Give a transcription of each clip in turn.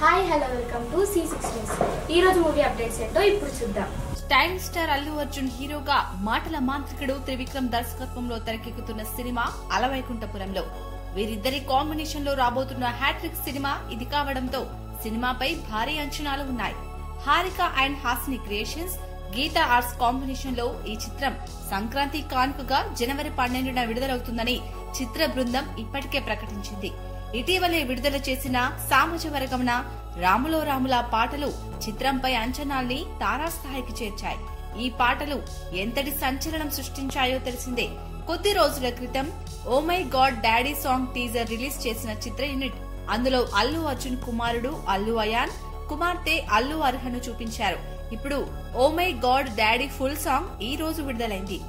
Hi hello welcome to C six news ఈ రోజు movie updates ఏంటో ఇప్పుడు చూద్దాం. స్టైల్ స్టార్ అల్లు అర్జున్ హీరోగా మాటల మాంత్రికుడు త్రివిక్రమ్ దర్శకత్వంలో తెరకెక్కుతున్న సినిమా అలవైకుంఠపురంలో. వీరిద్దరి కాంబినేషన్లో రాబోతున్న హ్యాట్రిక్ సినిమా ఇది కావడంతో సినిమాపై భారీ అంచనాలు ఉన్నాయి. Haarika and Hassine creations Geetha arts కాంబినేషన్లో ఈ చిత్రం సంక్రాంతి కానుకగా జనవరి పన్నెండున విడుదలవుతుందని చిత్ర బృందం ఇప్పటికే ప్రకటించింది. ఇటీవలే విడుదల చేసిన సామాజ వర్గమున రాములో రాముల పాటలు చిత్రంపై అంచనాల్ని తారాస్థాయికి చేర్చాయి. ఈ పాటలు ఎంతటి సంచలనం సృష్టించాయో తెలిసిందే. కొద్ది రోజుల క్రితం ఓ my God daddy song teaser release చేసిన చిత్ర యూనిట్. అందులో అల్లు అర్జున్ కుమారుడు అల్లు అయాన్ కుమార్తె అల్లు అర్హను చూపించారు. ఇప్పుడు ఓ my God daddy full song ఈ రోజు విడుదలైంది.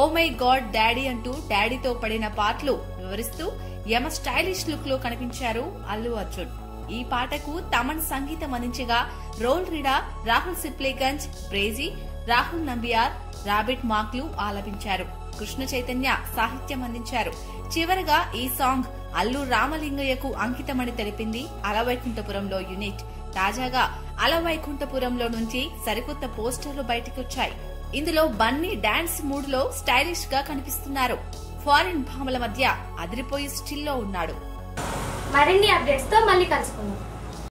ఓ మై గాడ్ డాడీ అంటూ డాడీతో పడిన పాటలు వివరిస్తూ యమ స్టైలిష్ లుక్లో కనిపించారు అల్లు అర్జున్. ఈ పాటకు తమన్ సంగీతం అందించగా రోల్ రీడా రాహుల్ సిప్లేగంజ్ బ్రేజీ రాహుల్ నంబియార్ రాబిట్ మాక్లు ఆలపించారు. కృష్ణ చైతన్య సాహిత్యం అందించారు. చివరగా ఈ సాంగ్ అల్లు రామలింగయ్యకు అంకితమని తెలిపింది అలవైకుంఠపురంలో యూనిట్. తాజాగా అలవైకుంఠపురంలో నుంచి సరికొత్త పోస్టర్లు బయటకొచ్చాయి. ఇందులో బన్నీ డాన్స్ మూడ్లో స్టైలిష్గా కనిపిస్తున్నారు. ఫారిన్ భామల మధ్య అదిరిపోయి స్టిల్లో ఉన్నాడు. మరిన్ని అప్డేట్స్తో మళ్ళీ కలుసుకుందాం.